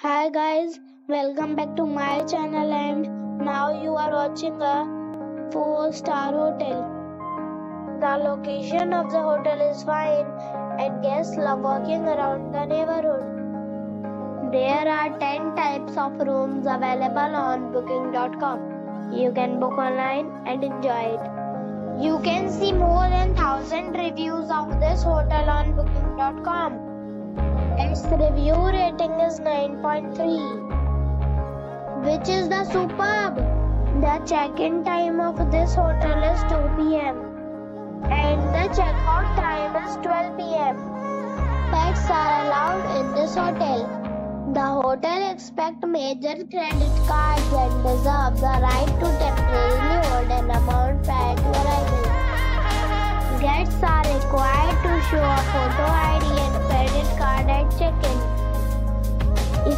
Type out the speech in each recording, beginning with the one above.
Hi guys, welcome back to my channel and now you are watching a 4 star hotel. The location of the hotel is fine and guests love walking around the neighborhood. There are 10 types of rooms available on booking.com. You can book online and enjoy it. You can see more than 1000 reviews of this hotel on booking.com. Its review rating is 9.3, which is the superb. The check-in time of this hotel is 2 p.m. and the check-out time is 12 p.m. Pets are allowed in this hotel. The hotel expects major credit cards and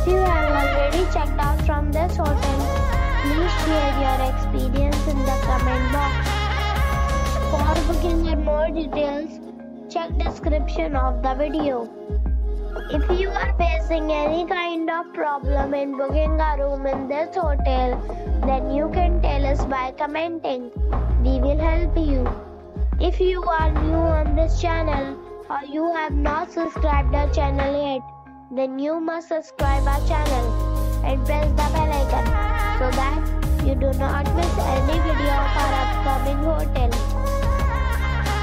you have already checked out from this hotel, please share your experience in the comment box. For booking or more details, check description of the video. If you are facing any kind of problem in booking a room in this hotel, then you can tell us by commenting. We will help you. If you are new on this channel or you have not subscribed our channel yet, then you must subscribe our channel and press the bell icon so that you do not miss any video of our upcoming hotel.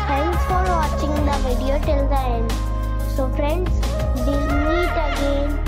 Thanks for watching the video till the end. So friends, we'll meet again